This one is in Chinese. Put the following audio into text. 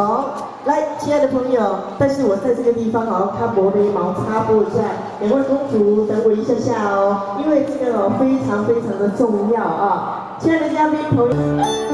好。来，亲爱的朋友，但是我在这个地方好像看薄眉毛擦布一下，两位公主等我一下下哦，因为这个哦非常非常的重要啊，亲爱的嘉宾朋友。